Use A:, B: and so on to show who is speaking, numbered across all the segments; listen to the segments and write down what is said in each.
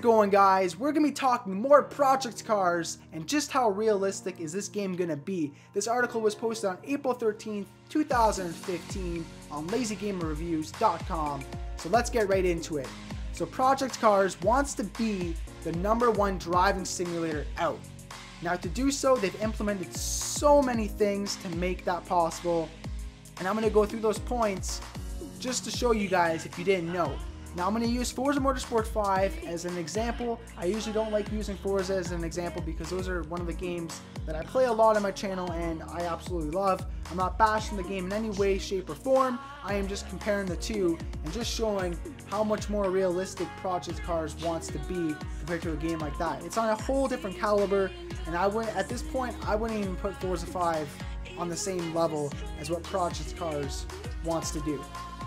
A: it going guys? We're going to be talking more Project Cars and just how realistic is this game going to be. This article was posted on April 13th, 2015 on lazygamerreviews.com. So let's get right into it. So Project Cars wants to be the number one driving simulator out. Now to do so, they've implemented so many things to make that possible. And I'm going to go through those points just to show you guys if you didn't know. Now I'm going to use Forza Motorsport 5 as an example. I usually don't like using Forza as an example because those are one of the games that I play a lot on my channel and I absolutely love. I'm not bashing the game in any way, shape, or form. I am just comparing the two and just showing how much more realistic Project Cars wants to be compared to a game like that. It's on a whole different caliber and I would at this point I wouldn't even put Forza 5 on the same level as what Project Cars wants to do.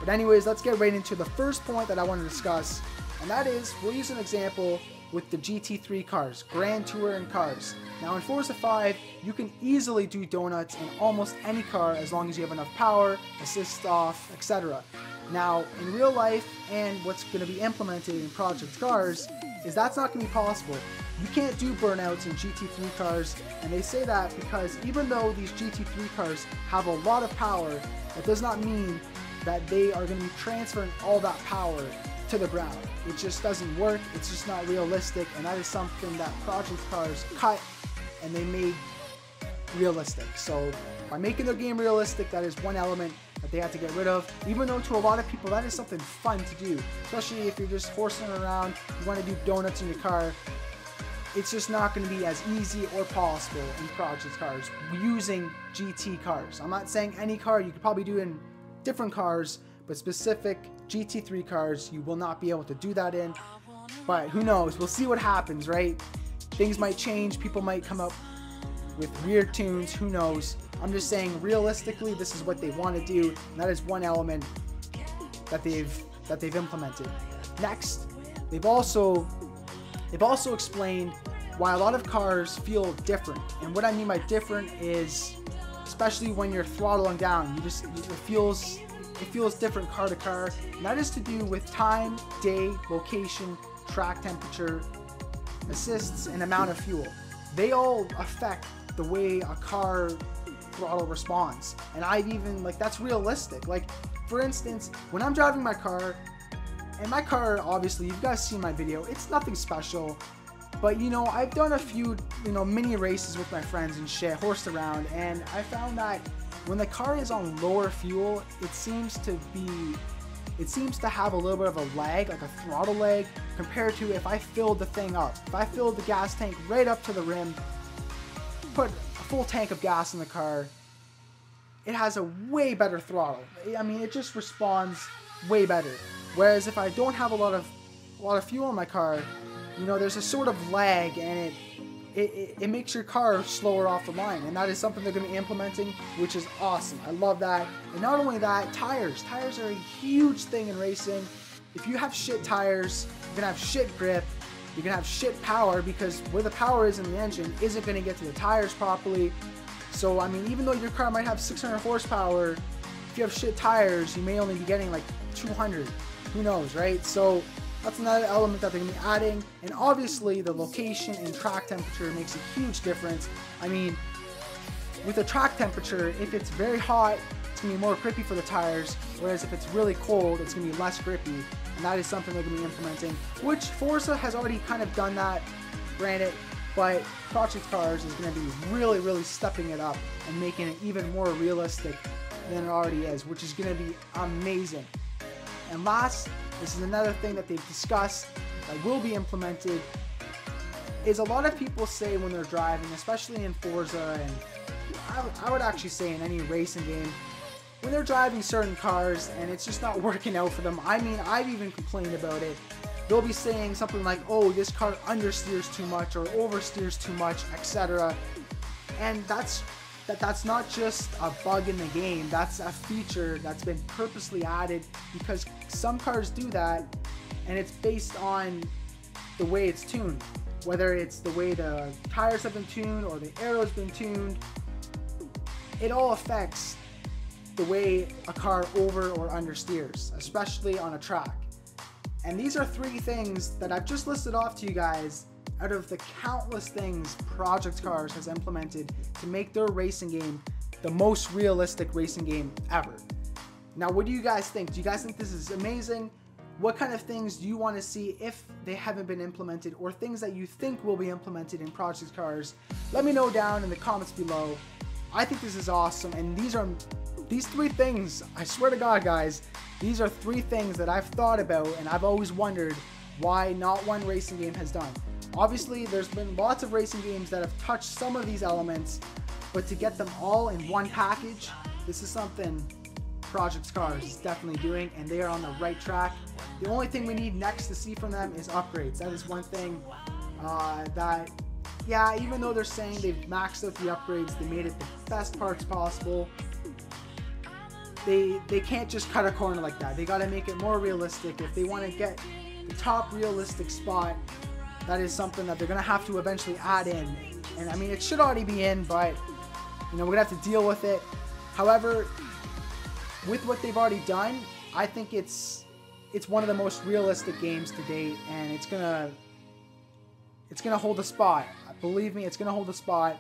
A: But anyways, let's get right into the first point that I want to discuss, and that is, we'll use an example with the GT3 cars, Grand Touring cars. Now in Forza 5, you can easily do donuts in almost any car as long as you have enough power, assist off, etc. Now, in real life, and what's going to be implemented in Project Cars, is that's not going to be possible. You can't do burnouts in GT3 cars, and they say that because even though these GT3 cars have a lot of power, that does not mean that they are going to be transferring all that power to the ground. It just doesn't work. It's just not realistic, and that is something that Project Cars cut and they made realistic. So by making their game realistic, that is one element that they had to get rid of. Even though to a lot of people that is something fun to do, especially if you're just horsing around, you want to do donuts in your car. It's just not going to be as easy or possible in Project Cars using GT cars. I'm not saying any car, you could probably do in different cars, but specific GT3 cars, you will not be able to do that in. But who knows? We'll see what happens, right? Things might change. People might come up with weird tunes. Who knows? I'm just saying, realistically, this is what they want to do, and that is one element that they've that they've implemented. Next, they've also they've also explained why a lot of cars feel different. And what I mean by different is especially when you're throttling down. You just it feels it feels different car to car. And that is to do with time, day, location, track temperature, assists, and amount of fuel. They all affect the way a car throttle responds. And I've even like that's realistic. Like for instance, when I'm driving my car, and my car obviously you guys seen my video, it's nothing special. But you know, I've done a few, you know, mini races with my friends and shit, horsed around, and I found that when the car is on lower fuel, it seems to be it seems to have a little bit of a lag, like a throttle lag, compared to if I filled the thing up. If I filled the gas tank right up to the rim, put a full tank of gas in the car, it has a way better throttle. I mean, it just responds way better. Whereas if I don't have a lot of a lot of fuel in my car, you know, there's a sort of lag and it, it, it, makes your car slower off the line. And that is something they're going to be implementing, which is awesome. I love that. And not only that, tires. Tires are a huge thing in racing. If you have shit tires, you're going to have shit grip, you're going to have shit power because where the power is in the engine isn't going to get to the tires properly. So, I mean, even though your car might have 600 horsepower, if you have shit tires, you may only be getting like 200. Who knows, right? So, that's another element that they're going to be adding. And obviously, the location and track temperature makes a huge difference. I mean, with the track temperature, if it's very hot, it's going to be more grippy for the tires, whereas if it's really cold, it's going to be less grippy. And that is something they're going to be implementing, which Forza has already kind of done that, granted, but Project Cars is going to be really, really stepping it up and making it even more realistic than it already is, which is going to be amazing. And last this is another thing that they've discussed that will be implemented is a lot of people say when they're driving, especially in Forza and I, would actually say in any racing game, when they're driving certain cars and it's just not working out for them. I mean, I've even complained about it. They'll be saying something like, oh, this car understeers too much or oversteers too much, etc. And that's that that's not just a bug in the game, that's a feature that's been purposely added because some cars do that and it's based on the way it's tuned. Whether it's the way the tires have been tuned or the aero's been tuned, it all affects the way a car over or understeers, especially on a track. And these are three things that I've just listed off to you guys out of the countless things Project Cars has implemented to make their racing game the most realistic racing game ever. Now, what do you guys think? Do you guys think this is amazing? What kind of things do you want to see if they haven't been implemented or things that you think will be implemented in Project Cars? Let me know down in the comments below. I think this is awesome and these are these three things, I swear to God guys, these are three things that I've thought about and I've always wondered why not one racing game has done. Obviously, there's been lots of racing games that have touched some of these elements, but to get them all in one package, this is something Project Cars is definitely doing, and they are on the right track. The only thing we need next to see from them is upgrades. That is one thing uh, that, yeah, even though they're saying they've maxed out the upgrades, they made it the best parts possible, they, they can't just cut a corner like that. They got to make it more realistic. If they want to get the top realistic spot, that is something that they're going to have to eventually add in. And I mean, it should already be in, but, you know, we're going to have to deal with it. However, with what they've already done, I think it's it's one of the most realistic games to date, and it's gonna it's gonna hold a spot. Believe me, it's gonna hold a spot.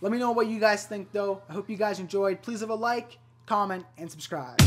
A: Let me know what you guys think, though. I hope you guys enjoyed. Please leave a like, comment, and subscribe.